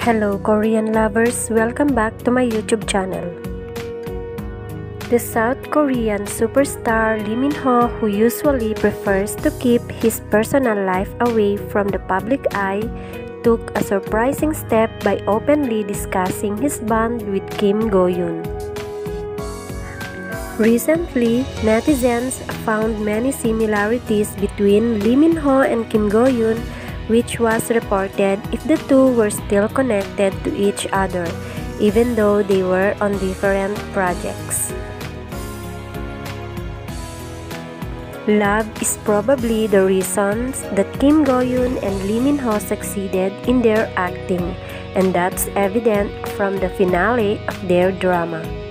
Hello Korean lovers, welcome back to my YouTube channel. The South Korean superstar Lee Min Ho, who usually prefers to keep his personal life away from the public eye, took a surprising step by openly discussing his bond with Kim Go-eun. Recently, netizens found many similarities between Lee Min-ho and Kim Go-eun which was reported if the two were still connected to each other, even though they were on different projects. Love is probably the reasons that Kim Go-eun and Lee Min-ho succeeded in their acting, and that's evident from the finale of their drama.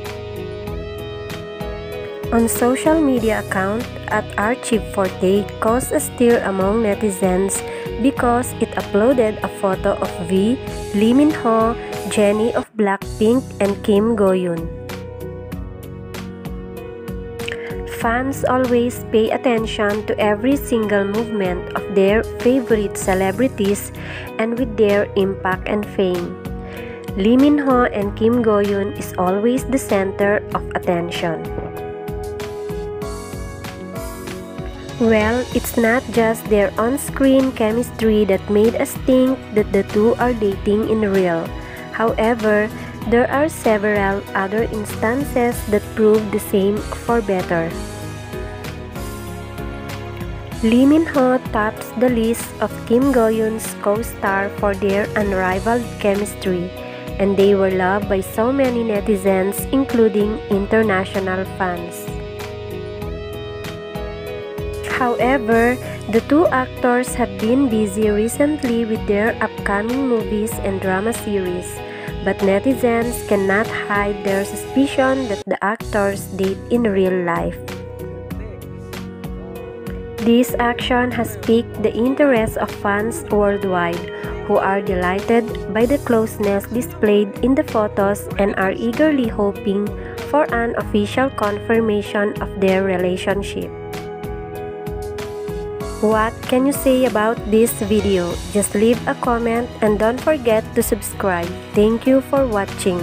On social media account at Archive40 caused a stir among netizens because it uploaded a photo of V, Lee Min-ho, Jennie of Blackpink, and Kim Go-eun. Fans always pay attention to every single movement of their favorite celebrities and with their impact and fame. Lee Min-ho and Kim Go-eun is always the center of attention. Well, it's not just their on-screen chemistry that made us think that the two are dating in real. However, there are several other instances that prove the same for better. Lee Min-ho tops the list of Kim Go-eun's co-star for their unrivaled chemistry, and they were loved by so many netizens including international fans. However, the two actors have been busy recently with their upcoming movies and drama series, but netizens cannot hide their suspicion that the actors date in real life. This action has piqued the interest of fans worldwide, who are delighted by the closeness displayed in the photos and are eagerly hoping for an official confirmation of their relationship. What can you say about this video? Just leave a comment and don't forget to subscribe. Thank you for watching.